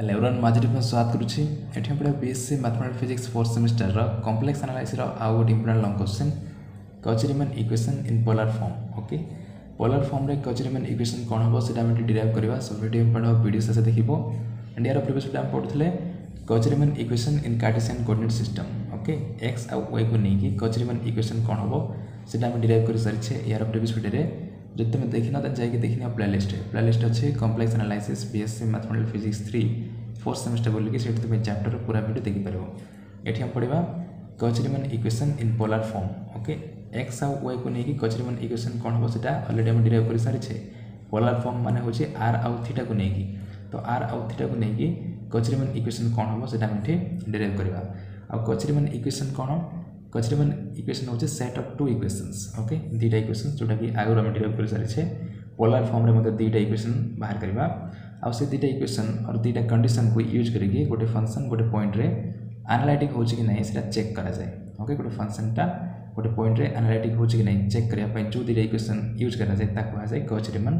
ଲେବରନ୍ ମାଝି ସ୍ୱାଗତ କରୁଛି ଏଠି આપણે ବିଏସସି ମ୍ୟାଥମେଟିକ୍ସ ଫିଜିକ୍ସ ଫୋର୍ଥ ସେମିଷ୍ଟରର କମ୍ପ୍ଲେକ୍ସ ଆନାଲାଇସିର ଆଉ ଗୋଟେ important long question Cauchy Riemann equation in polar form okay polar ଫର୍ମରେ କଚେରିମାନ୍ ଇକ୍ୱେସନ୍ କ'ଣ ହେବ ସେଇଟା ଆମେ ଟିକେ ଡିରାଇଭ୍ କରିବା ସୋ ଭିଡ଼ିଓ ଇମ୍ପୋର୍ଟାଣ୍ଟ ହେବ ଭିଡ଼ିଓ ଶେଷ ଦେଖିବ ଆଣ୍ଡ ୟାର ପ୍ରିଭିୟସ୍ ଭିଡ଼ିଓ ଆମେ ପଢ଼ୁଥିଲେ Cauchy Riemann equation in Cartesian coordinate system okay x ଆଉ ୱାଇକୁ ନେଇକି କଚେରିମାନ୍ ଇକ୍ୱେସନ୍ କ'ଣ ହେବ ସେଇଟା ଆମେ ଡିରାଇଭ୍ କରିସାରିଛେ ୟାର ପ୍ରିଭିୟସ୍ ଭିଡ଼ିଓରେ ଯଦି ତୁମେ ଦେଖିନ ତାହେଲେ ଯାଇକି ଦେଖିନିଅ ପ୍ଲେଲିଷ୍ଟରେ ପ୍ଲେଲିଷ୍ଟ ଅଛି complex analysis BSc mathematics physics three fourth semester ବୋଲିକି ସେଇଠି ତୁମେ ଚାପ୍ଟର ପୁରା ଭିଡ଼ିଓ ଦେଖିପାରିବ ଏଠି ଆମେ ପଢ଼ିବା Cauchy Riemann equation in polar form okay x ଆଉ ୱାଇକୁ ନେଇକି କଚେରିମାନ୍ ଇକ୍ୱେସନ୍ କ'ଣ ହେବ ସେଇଟା ଅଲରେଡ଼ି ଆମେ ଡିରାଇଭ୍ କରିସାରିଛେ ପୋଲାର ଫର୍ମ ମାନେ ହେଉଛି ଆର୍ ଆଉ ଥିଟାକୁ ନେଇକି ତ ଆର୍ ଆଉ ଥିଟାକୁ ନେଇକି କଚେରିମାନ୍ ଇକ୍ୱେସନ୍ କ'ଣ ହେବ ସେଇଟା ଆମେ ଏଠି ଡିରାଇଭ୍ କରିବା ଆଉ କଚେରିମାନ୍ ଇକ୍ୱେସନ୍ କ'ଣ କଚେରିମାନ୍ ଇକ୍ୱେସନ୍ ହେଉଛି set of two equations okay ଦୁଇଟା ଇକ୍ୱେସନ୍ ଯେଉଁଟାକି ଆଗରୁ ଆମେ ଡିରାଇଭ୍ କରିସାରିଛେ ପୋଲାର ଫର୍ମରେ ମଧ୍ୟ ଦୁଇଟା ଇକ୍ୱେସନ୍ ବାହାର କରିବା ଆଉ ସେ ଦୁଇଟା ଇକ୍ୱେସନ୍ ଅର ଦୁଇଟା କଣ୍ଡିସନ୍କୁ ୟୁଜ୍ କରିକି ଗୋଟେ ଫଙ୍କସନ୍ ଗୋଟେ ପଏଣ୍ଟରେ ଆନାଲାଇଟିକ୍ ହେଉଛି କି ନାହିଁ ସେଇଟା ଚେକ୍ କରାଯାଏ ଓକେ ଗୋଟେ ଫଙ୍କସନ୍ଟା ଗୋଟେ ପଏଣ୍ଟରେ ଆନାଲାଇଟିକ୍ ହେଉଛି କି ନାହିଁ ଚେକ୍ କରିବା ପାଇଁ ଯେଉଁ ଦୁଇଟା ଇକ୍ୱେସନ୍ ୟୁଜ୍ କରାଯାଏ ତାକୁ କୁହାଯାଏ କଚେରିମାନ୍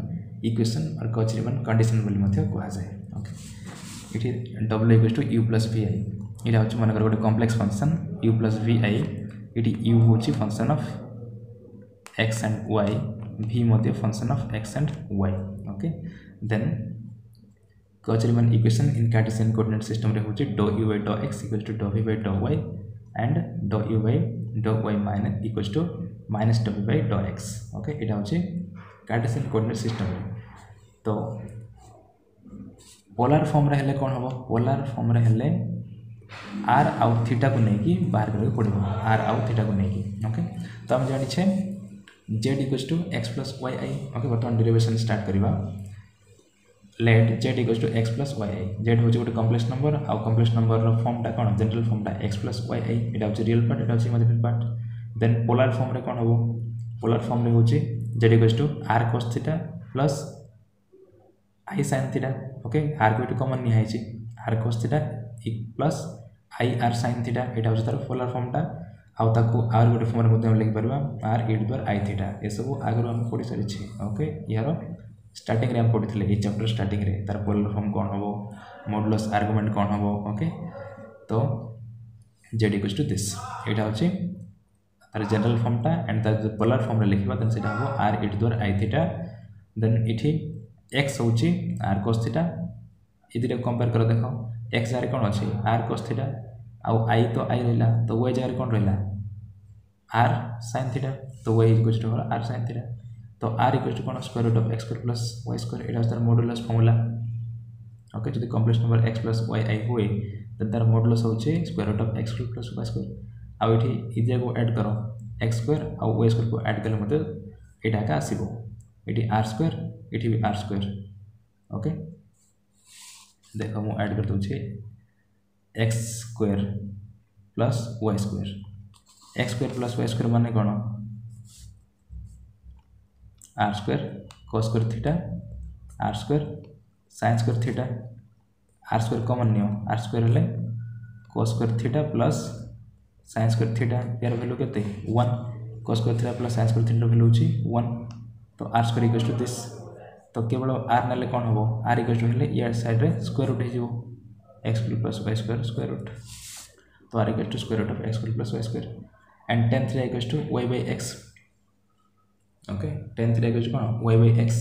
ଇକ୍ୱେସନ୍ ଅର କଚେରିମାନ୍ କଣ୍ଡିସନ୍ ବୋଲି ମଧ୍ୟ କୁହାଯାଏ ଓକେ ଏଠି W equals to u plus v i ଏଇଟା ହେଉଛି ମନେକର ଗୋଟେ complex function u plus v i এটি ইউ হচ্ছে function of X and Y V মধ্যে function of X and Y okay then Cauchy-Riemann equation in Cartesian coordinate system रे होची dou u by dou x equals to dou v by dou y and dou u by dou y minus equals to minus dou v by dou x okay এটা হচ্ছে Cartesian coordinate system रे তো polar form রে হলে কোন হব polar form রে হলে आर आउ थीटा को लेकिन बाहर करके पड़ो आर आउ थीटा को लेकिन ओके तो आम जाने Z equals to X plus Y I okay बर्तमान डेरिवेसन स्टार्ट करवा let Z equals to X plus Y I Z हूँ गोटे कम्प्लेक्स नंबर आउ कम्प्लेक्स नंबर फर्मटा कौन जेनेल फर्मटा एक्स प्लस वाई आई यहाँ हूँ रियल पार्ट यहाँ हूँ इमेजिनरी पार्ट देन पोलार फर्म्रे कौन हम पोलार फर्म्रे हूँ Z equals to R cos theta plus I sine theta okay R को ये कमन निहाई R cos theta plus I R sine theta এটা হচ্ছে তার পোলার ফর্মটা আউ তাকে আর গোটে ফর্মরে মধ্যে আমি লিখিপারা আর ইট দ্বার আই থিটা এসব আগর আমি পড়ি সারিছে ওকে ইয়ার স্টার্টিংরে আমি পড়িলে এই চ্যাপ্টর স্টার্টিংরে তার পোলার ফর্ম কম হব মডুলস আর্গুমেন্ট কম হব ওকে তো জেড ইকুয়াল টু দিস এটা হচ্ছে তার জেনারেল ফর্মটা অ্যান্ড তার যদি পোলার ফর্মরে লিখবা দেন সেটা হব আর ইট দ্বার আই থিটা দেন এটি এক্স হচ্ছে আর কোস থিটা এই দুইটা কম্পেয়ার করে দেখো ଏକ୍ସ ଆର୍ କ'ଣ ଅଛି ଆର୍ କୋସ୍ ଥିଟା ଆଉ ଆଇ ତ ଆଇ ରହିଲା ତ ୱାଇ ଜାଗାରେ କ'ଣ ରହିଲା ଆର୍ ସାଇନ୍ ଥିଟା ତ Y equals to R sine theta ତ ଆର୍ ଇକ୍ୱେଜ୍ ଟୁ କ'ଣ square root of X square plus Y square ଏଇଟା ହେଉଛି ତାର ମଡୁଲସ୍ ଫର୍ମୁଲା ଓକେ ଯଦି complex number X plus Y I ହୁଏ ଦେନ୍ ତାର ମଡୁଲସ୍ ହେଉଛି square root of X square plus Y square ଆଉ ଏଠି ଇଜାକୁ ଆଡ଼୍ କର ଏକ୍ସ ସ୍କୋୟାର ଆଉ ୱାଇ ସ୍କୋୟାରକୁ ଆଡ଼୍ କଲେ ମଧ୍ୟ ଏଇଟା ଏକା ଆସିବ ଏଠି ଆର୍ ସ୍କୋୟାର ଏଠି ବି ଆର୍ ସ୍କୋୟାର ଓକେ देख मुड कर X square plus Y square X square plus Y square मान कौन? R square cos square theta R square sine square theta R square common नि आर स्क् हेले cos theta plus sine square theta यार value के one cos theta plus sine square theta value हूँ one तो R square equals to this तो केवल are नेले कोन हबो आर इक्वल्स टू हेले यार साइड रे स्क्वायर रूट हे plus y square square root तो r equals to square root x square plus y square and tan theta equals to y by x okay tan theta equals कौन? Y by X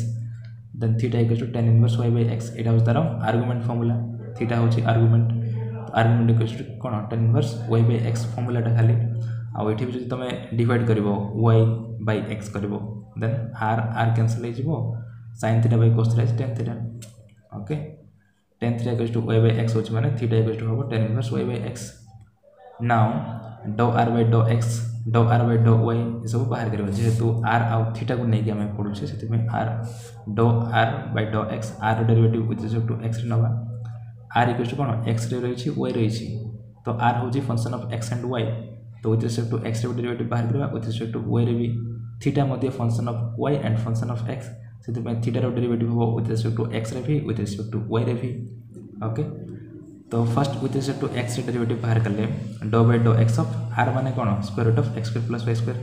then theta equals to tan inverse Y by X एटा हूँ तार argument formula theta हूँ argument argument equals to कौन? Tan inverse Y by X फर्मूलाटा खाली। आउ ये भी तुम डिवाइड कर वाई बाई एक्स कर देन आर आर कैनसल हो sine theta by cos theta tan theta okay tan theta equals to Y by X होची माने थीटा इक्वल्स टू हम tan inverse Y by X now do R by do X do R by do Y ये सब बाहर कर जेहेतु are आउ theta को लेकिन आम पढ़ुचे से R do R by do X R derivative with respect to X नवा आर इक्वल्स टू कौन? एक्स रही वाई रही तो आर हूँ function of X and Y तो with respect to X derivative बाहर करवा विथ रिस्पेक्ट टू वाई भी। Theta Madhya function of Y and function of X derivative हम विथ रिस्पेक्ट टू एक्स भी विथ रिस्पेक्ट टू वाई भी okay तो first with respect to X derivative बाहर कले do by do X of R मैंने कौन? Square root of X square plus Y square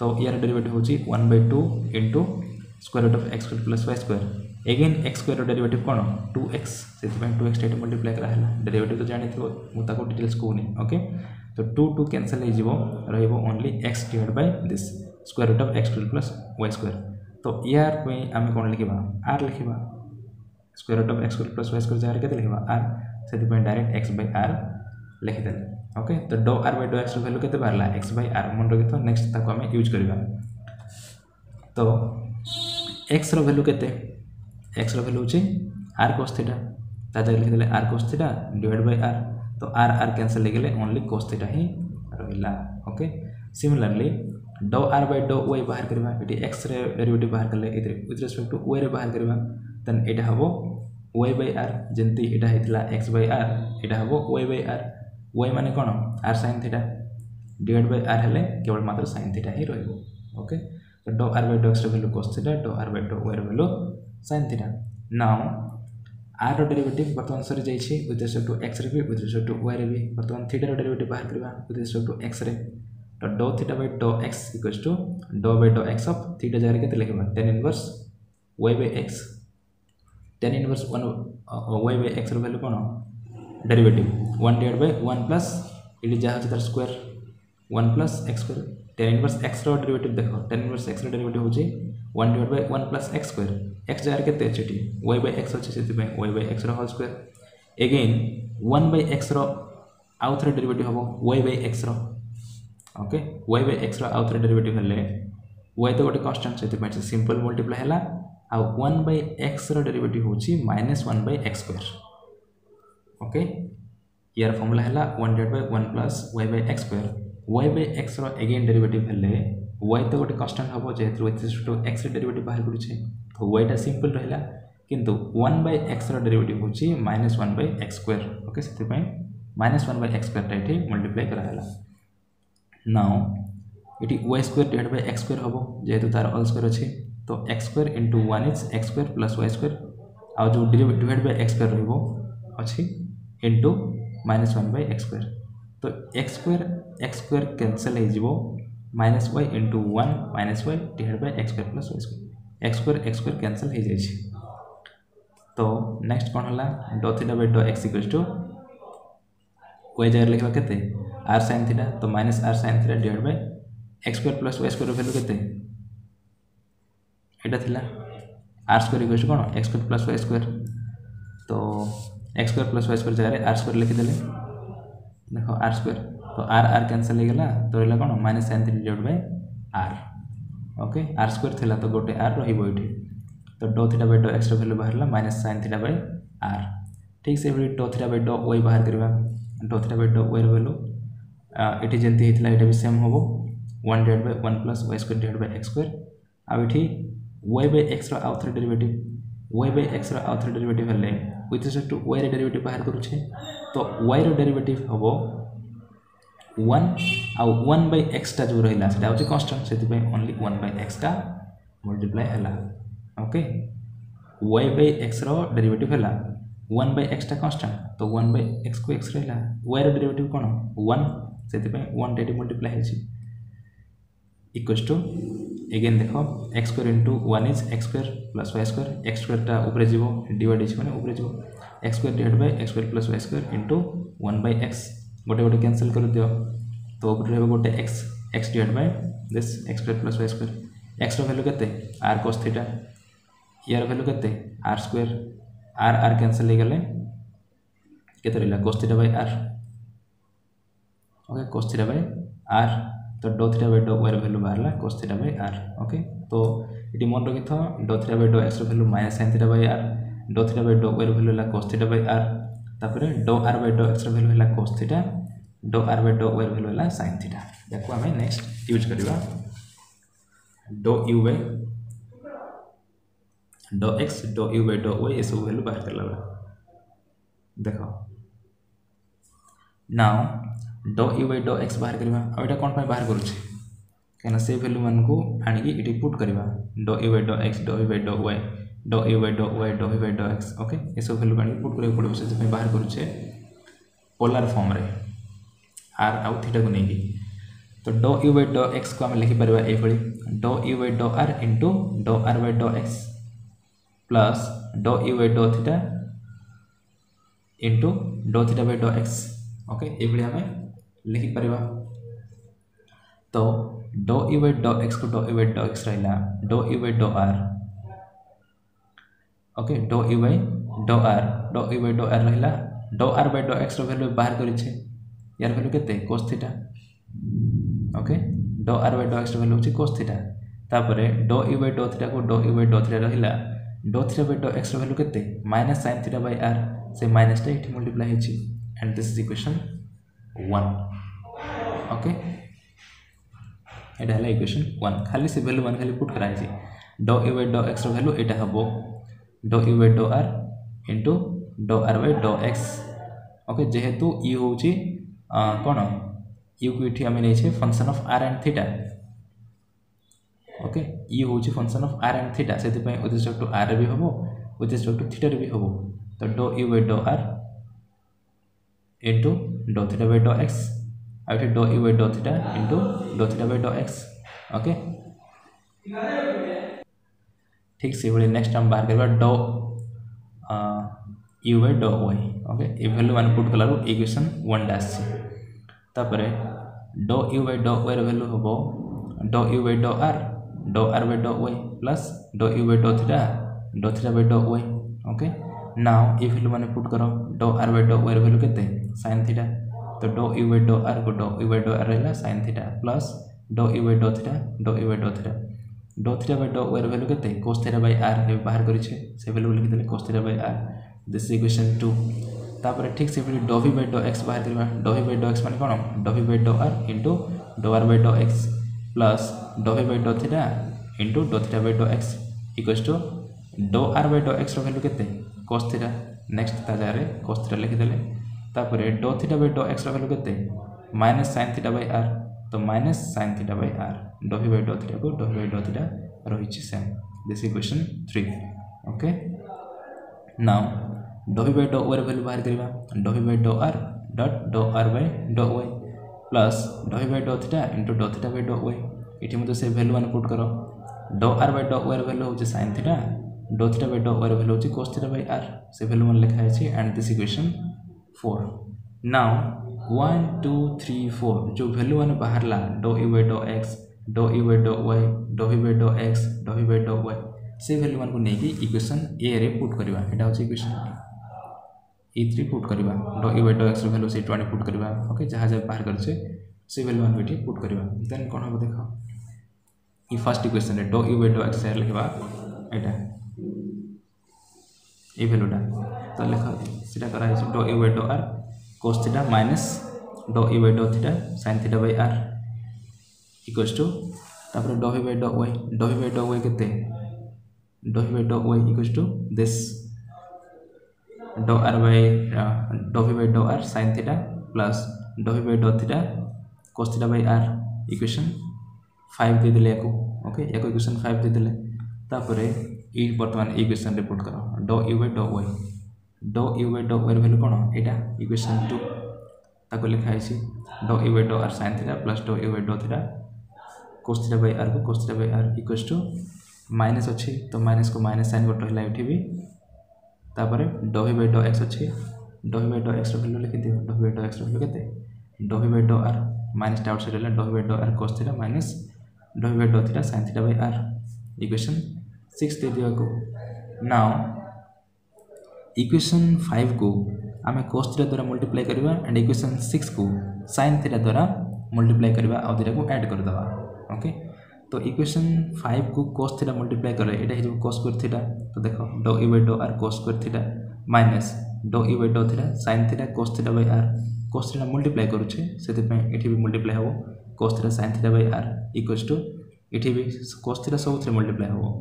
तो यार डेरिवेटिव होची one by two into square root of X square plus Y square again X square derivative कौन? Two x से two X ये multiply कराला derivative तो जानी मुझे डिटेल्स कहूनी ओके तो टू टू कैनसल हो only X divide by this square root of X square plus Y square तो यार आम कौन लिखा आर लिखा square root of X square plus Y square जगह के लिखा आर से डायरेक्ट एक्स बै आर लिखिदे ओके तो do R by do X value के बाहर एक्स बै आर मन रखी तो नेक्स्ट ताको आम यूज़ करवा तो एक्स रैल्यू के एक्स रैल्यू हूँ आर कोस्थीटा ता जगह लिखिदे R cos theta divide by R तो आर आर कैनसल हो गले ओनली कोस्थीटा ही रहा okay similarly R by do Y बाहर करवा ये एक्स डेरिवेटिव बाहर कले विथ रेस्पेक्ट टू वाई बाहर करवा देन यहाँ हम वाई बै आर जमी यहाँ एक्स बै आर यहाँ हम वाई बै आर। वाई मान कौन R sine theta. Divide by R हेल्ले केवल मात्र सैन थीटा ही रोके तो do R by do X value cos theta, do R by do Y value sine theta. Now, R derivative बर्तमान सरी जाइए विथ रेस्पेक्ट टू एक्स रे भी विथ रेस्पेक्ट टू वाई रे भी। बर्तमान थीटार डेरिवेटिव बाहर करवा विथ रेस्पेक्ट टू एक्स रे। तो do theta by do X equals to do by do X of theta जगह के लिखा tan inverse Y by X tan inverse one Y by X value कौन derivative one divide by one plus ये जहाँ अच्छे तार square one plus X square tan inverse X derivative देख. Tan inverse x derivative हूँ one divide by one plus X square X जगह के अच्छे वाई बै एक्स अच्छे से Y by X whole square again one by X आउ थे derivative हम Y by X okay Y by X थे डेरिवेटिव हेल्ले। वाई तो गोटे कन्स्टाट से सिंपल मल्टीप्लाई है आउ वन बै एक्स डेरिवेटिव हूँ minus one by X square okay यार फर्मुला है one divide by one plus Y by X square Y by X again derivative हेल्ले Y तो गोटे कन्स्टाट हम जेहतु टू एक्स डेरिवेटिव बाहर पड़े तो वाईटा सिंपल रहा किंतु वन बै एक्स डेरिवेटिव हूँ minus one by x square okay minus one by x square ये नाउ ये y square divide by x square हम जेहेतु तार अल स्क्वायर अच्छे तो x square into one is x square plus y square आउ जो डिवाइड बाय एक्स रही into minus one by x square तो x square x square cancel हो minus y into one minus y divide by x square plus y square x square x square cancel हो जाए तो next कौन है do theta by do x equals to y जगह लिखा के r San theta तो minus r sine theta divide by x square plus y square value के यहाँ आर स्क्वायर कौन? X square plus y square तो x square plus y square जगह r square लिखिदे देख आर स्क्वायर तो R are cancel हो गला तो रहा कौन? Minus sine theta divide by r okay r square थी तो गोटे आर रही तो do theta by do x value बाहर minus sine theta by r ठीक से do theta by do y बाहर करवा do theta by do y value ये जमी होता सेम हम one divide by one plus y square divide by x ये वाई बाय एक्स आउ थे डेरिवेटिव वाई बाय एक्स आउ थे derivative हेल्ले with respect to y derivative बाहर करुचे तो वाई रेरिवेटिव हम वन आउ वन बै एक्सटा जो रहा है कन्स्टाट से ओनली वन बै एक्सटा मल्टीप्लाई है okay y by x derivative है वन बै एक्सटा कन्स्टाट तो वन बै एक्स को एक्स रहा वाई रेरिवेटिव कौन से वन टे मल्टीप्लाई इक्वस टू एगेन देख x square into one is x square plus y square x स्क्वायरटा ऊपर जीव डिवाइड मैंने ऊपर जीव x square divide by x square plus y square into one by x गोटे गोटे कैनसल कर दियो तो रहा गोटे x x divide by this x square plus y square x value के आर कस थीटा यार भैल्यू के r square r r cancel हो के रहा cos theta by r okay cos theta by r तो dough theta by dough Y value बाहर cos theta by r okay तो ये मन रखी dough theta by dough x value minus sin theta by r do theta by do y value है cos theta by r तापर do r by do x value है cos theta do r by do y value है sign theta या आम next use करवा do u by do x do u by dough Y ये सब value बाहर कर देख now dough u by dough x बाहर करवा आ यहाँ कौन बाहर करुचे कहीं से भैल्यू मान को आनिकी पुट करवा do u by do x do u by do y do u by do y do u by do x okay ये सब भैल्यू आनिक पुट करा पड़ो से बाहर करुचे पोलार फर्म रे आर आउ थीटा को नहीं तो do u by do x को आम लिखिपर ये do u by do r into do r by do x plus do u by do theta into do theta by do x okay ये आम लिखिपर तो do u by do x को do u by do x रहा do u by do r. Okay do u by do r do u by do r रहा do r by do x value बाहर करे यार value के cos theta okay do r by do x value हूँ cos theta तापर do u by do theta को do u by do theta रहा do theta by do x value के minus sine theta by r से माइनसटा ये one okay यहाँ है इक्वेशन वन खाली से भैल्यू वन खाली पुट कराई do u by do x value यहाँ हम do u by do r into do r by do x okay जेहेतु यू हूँ कौन यू को ये आम नहीं function of r and theta okay u हूँ function of r and theta से विथ टू आर भी हम विथ टू थीटा भी हम तो do u by do r into dou theta by dou x. I will take dou u by dou theta into dou theta by dou x. Okay ठीक से next आम बाहर करवा do u by do y okay ये value मैंने put कलू equation one dash तापर do u by do y value हम do u by do r do r by do y plus do u by do theta do theta by do y okay now ये value मान put कर do r by do y value के sine theta तो do u by do r को do u by do r रहा sine theta plus do u by do theta do u by do theta do theta by do y value के cos theta by r बाहर कर value लिखिदे cos theta by r this equation two तापर ठीक से भि by dough x बाहर करवा dough by dough x मान कौन do by do r into do r by do x plus do by do theta into do theta by do x equals to do r by do x value के theta next ता जगह cos theta लिखिदेले तापर do theta by do x value के minus sine theta by r तो minus sine theta by r do v by do theta को dough by dough theta रही same this equation three okay now do v by do r value बाहर करवा do v by do r dot do r by do y plus do by do theta into do theta by do y ये मतलब से value मान put कर do r by do r value हूँ sine theta do theta by do wire value होती cos theta by r, से value मैंने लिखाई and this equation four now one two three four जो भैल्यू मैंने बाहर dough u by dough x dough u by dough y dough u by dough x dough u by dough y. से value मानक नहीं equation ए रे put करवा यहाँ हूँ इक्वेसन ए थ्री पुट करवा do a by do x value से ट्वेंटी पुट करवा ओके जहाँ जहाँ बाहर करे से भैल्यू मानक ये पुट करवा देन कौन हम देख? ये first equation do u by do x लिखा यहाँ এই ভ্যালুটা। তো লেখ সেটা করা হয়েছে ড you by do r cos theta minus do u by do theta sine theta by r equals to তারপরে ডহি বাই ড ওয়াই ডহি বাই ড ওয়াই কেতে ডহি by do y equals to this do r by ডহি by do r sine theta plus ডহি by do theta cos theta by r equation five দিয়ে দিলে একু ওকে একু equation five দিয়ে দিলে। তারপরে ଏଇ ବର୍ତ୍ତମାନ ଇକ୍ୱେସନ୍ ରିପୋର୍ଟ କର do u by do y do u by do ୱାଇର value କ'ଣ ଏଇଟା ଇକ୍ୱେସନ୍ ଟୁ ତାକୁ ଲେଖା ହେଇଛି do u by do r sine theta plus do u by do theta cos theta by ଆର୍କୁ cos theta by r equation two minus ଅଛି ତ ମାଇନସ୍କୁ minus sign ଗୋଟେ ରହିଲା ଏଠି ବି ତାପରେ ଡହି ବାଇ ଡ ଏକ୍ସ ଅଛି ଡହି ବାଇ ଡ ଏକ୍ସର ଭାଲ୍ୟୁ ଲେଖିଦିଅ ଡହି ବାଇ ଡ ଏକ୍ସର ଭାଲ୍ୟୁ କେତେ ଡହି ବାଇ ଡ ଆର୍ ମାଇନସ୍ଟା ଆଉଟ୍ ସାଇଡ଼୍ ହେଲା ଡହି by do r cos theta minus ଡହି by do theta sine theta by r equation 6 they ना इक्वेशन फाइव को आम cos थीटा द्वारा मल्टीप्लाई करवा एंड इक्वेशन सिक्स को सैन थीटा द्वारा मल्टीप्लाई करवा आईटा को एड करदे ओके तो इक्वेशन फाइव को cos थीटा मल्टीप्लाई कर ये हे cos स्क्वायर थीटा तो देख डॉ ई बाय डॉ r cos square theta minus डॉ ई बाय डॉ theta sin theta cos theta by r cos theta multiply करुचे से मल्टीप्लाई हो cos theta sin theta by r equals to ये भी cos थीटा सब थीटा मल्टीप्लाई हो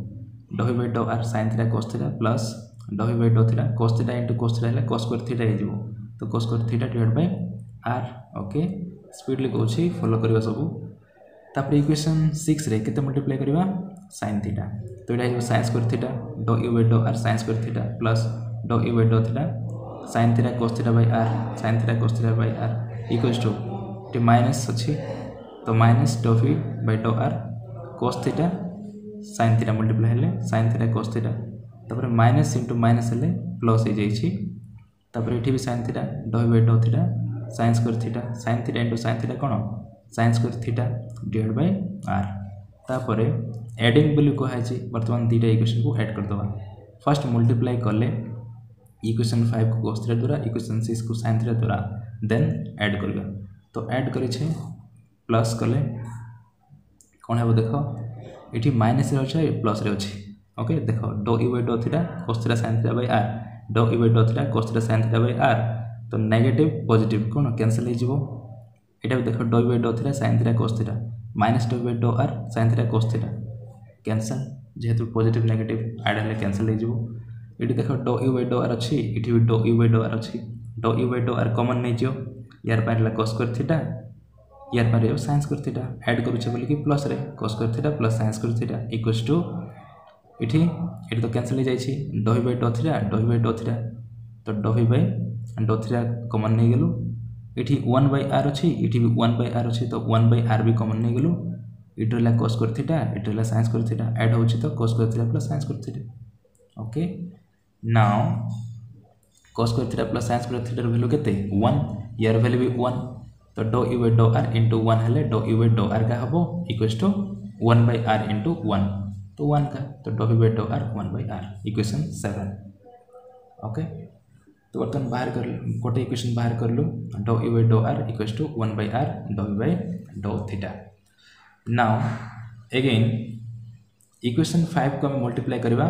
डो e by dough r sine theta cos theta plus dough e by dough theta cos theta into cos theta है cos square theta हो तो cos square theta divide by r okay speedily कौन follow करवा सब तापर equation six केते multiply करवा sine theta तो यहाँ sine square theta dough u by dough r sine square theta plus dough u by dough theta sine theta cos theta by r sine theta cos theta by r equals to ये minus अच्छी तो minus dough by dough r cos theta multiply हेले sine theta cos theta minus into minus हेले plus हो तापर ये भी sine theta डो by dough theta sine square theta sine theta into sine theta कौन sine square theta divide by r तापर adding बोली कहुई बर्तमान दुटा इक्वेशन को एड करदे फ़र्स्ट मल्टीप्लाई कले इक्वेशन फाइव को कोस थीटा द्वारा इक्वेशन सिक्स को साइन थीटा द्वारा देन एड करवा तो एड करे प्लस कले कौन हे देख ଏଠି ମାଇନସ୍ ରେ ଅଛି ପ୍ଲସ୍ରେ ଅଛି ଓକେ ଦେଖ ଡ ୟୁ ବାଇ ଡ ଥିଲା cos theta sine theta by r d u by d theta cos theta sign ଥିଲା ବାଇ ଆର୍ ତ ନେଗେଟିଭ୍ ପଜିଟିଭ୍ କ'ଣ କ୍ୟାନସଲ୍ ହେଇଯିବ ଏଇଟା ବି ଦେଖ ଡ ୟୁ ବାଇ ଡ ଥିଲା sine theta cos theta minus d u by d r sine theta cos theta cancel ଯେହେତୁ positive negative add ହେଲେ cancel ହେଇଯିବ ଏଠି ଦେଖ ଡ ୟୁ ବାଇ ଡ ଆର୍ ଅଛି ଏଠି ବି ଡ ୟୁ ବାଇ ଡ ଆର୍ ଅଛି d u by d r common ନେଇଯିବ ୟାର ପାଇଁ ହେଲା କୋସ୍ କରି ଥିଟା ইয়ার পারে সাইন্স করে থিটা আড করুছে বলিকি প্লসরে কোস করে থিটা প্লস সাইন্স করে থিটা ইকুয়ালস টু এটি এটি তো ক্যানসেল হয়ে যাইছি। ডহি বাই ড থিটা ডহি বাই ড থিটা তো ডহি বাই ড থিটা কমন নিয়ে গেলু। এটি ওয়ান বাই আর অছি এটি বি ওয়ান বাই আর অছি তো ওয়ান বাই আর বি কমন নিয়ে গেলু। এটি হল কোস করে থিটা এটি হল সাইন্স করে থিটা আড হচ্ছে তো কোস করে থিটা প্লস সাইন্স করে theta okay now cos square theta plus sin square theta value কেতে? 1 ইয়ার ভ্যালু বি 1 तो डो इवे dough r into one dough इवे डो आर का हम equals to one by r into one तो वन का तो dough u dough r one by r equation seven okay तो बर्तमान बाहर कर गोटे इक्वेशन बाहर कर लु dough u dough r equals to one by r dough इवे dough theta now again equation five को मल्टीप्लाई करवा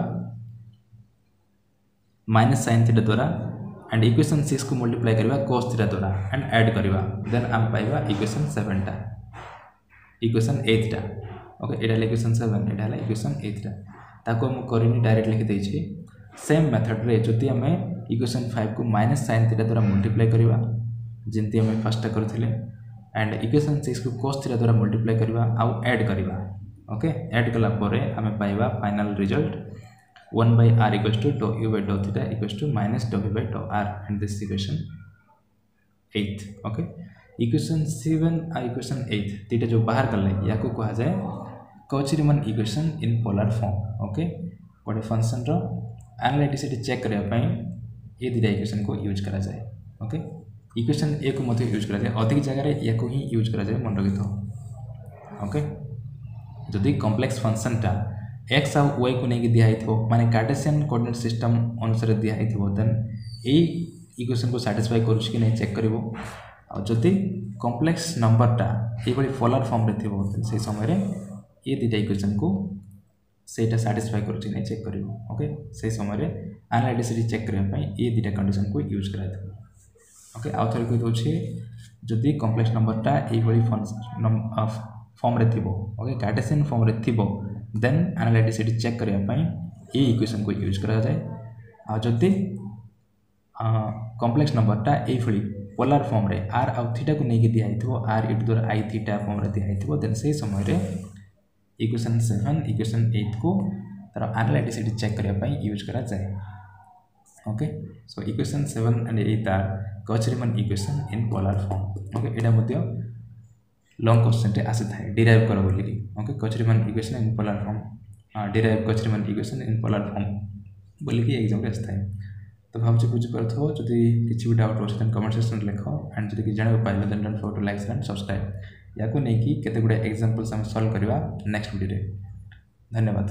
माइनस साइन थीटा द्वारा एंड इक्वेशन सिक्स को मल्टीप्लाई करवा कोस थीटा द्वारा एंड ऐड करवा। देन आम पाइबा इक्वेशन सेवेनटा इक्वेशन एथटा ओके एटा इक्वेशन सेवेन एटा इक्वेशन एथटा ताको हम करनी डायरेक्ट लिखि देछि सेम मेथड रे जदि आम इक्वेशन फाइव को माइनस साइन थीटा द्वारा मल्टीप्लाई करवा जमी आम फास्ट करते एंड इक्वेशन सिक्स को कोस थीटा द्वारा मल्टीप्लाई करवा, आउ ऐड करवा। ओके ऐड कलापर आम पाइबा final result one by r equals to dough u by dough theta equals to minus डो u by dough r and this equation eight okay equation seven uh equation eight दुटा जो बाहर कले या कह जाए Cauchy Riemann equation in polar form okay गोटे function analyticity check करने ये दुटा इक्वेशन को यूज़ करा जाए ओके इक्वेशन ए को मत यूज़ करा जाए, अधिक जगह या ही यूज़ करा जाए मन रखी ओके जदि कम्प्लेक्स फंक्शनटा एक्स आउ वाई को लेकिन दिखाई माने कार्टेसियन कोऑर्डिनेट सिस्टम अनुसार दिखाई देन यही इक्वेशन को साटिस्फाई करुच्च कि नहीं चेक कर जदि कम्प्लेक्स नंबरटा ये पोलार फर्म रे थी से समय ये दुटा इक्वेशन को ସେଇଟା ସାଟିସ୍ଫାଏ କରୁଛି ନାଇଁ ଚେକ୍ କରିବ ଓକେ ସେଇ ସମୟରେ ଆନାଲାଇଟିସିଟି ଚେକ୍ କରିବା ପାଇଁ ଏ ଦୁଇଟା କଣ୍ଡିସନ୍କୁ ୟୁଜ୍ କରାଯାଇଥିବ ଓକେ ଆଉ ଥରେ କହିଦେଉଛି ଯଦି କମ୍ପ୍ଲେକ୍ସ ନମ୍ବରଟା ଏଇଭଳି ଫର୍ମରେ ଥିବ ଓକେ କାର୍ଟେସିଆନ୍ ଫର୍ମରେ ଥିବ देन आनालाइटिसिटी चेक करने इक्वेसन को यूज़ कराए आदि कम्प्लेक्स नंबरटा ये पोलार फर्म्रे आर आउ थीटा को लेकिन दिखाई आर इट द्वारा आई थीटा फर्म्रे दिखाई देन से समय इक्वेसन सेवेन इक्वेसन एट को तर आनालाइटिसिटी चेक करने यूज़ कराए okay so equation seven and eight are Cauchy Riemann equation in polar form okay यहाँ लंग क्वेश्चन आसी था डिराइव कर बोलिकी okay Cauchy Riemann equation in polar form derive Cauchy Riemann equation in polar form बोलिकी exam आसी तो तो भावुँ थो जदि किसी भी डाउट अच्छे कमेंट सेक्शन लिख एंड जब कि जानवर पाइल then dot forget to like and subscribe या नहीं कि केते गुडे एग्जांपल्स हम सॉल्व करवा नेक्स्ट वीडियो रे धन्यवाद